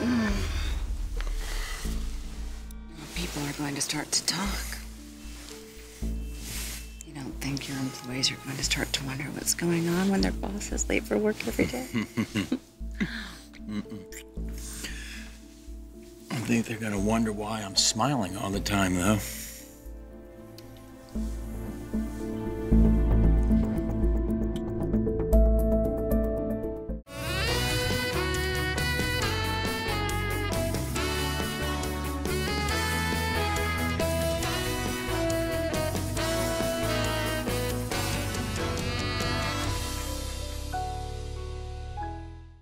Mm. People are going to start to talk. You don't think your employees are going to start to wonder what's going on when their boss is late for work every day? I think they're going to wonder why I'm smiling all the time, though.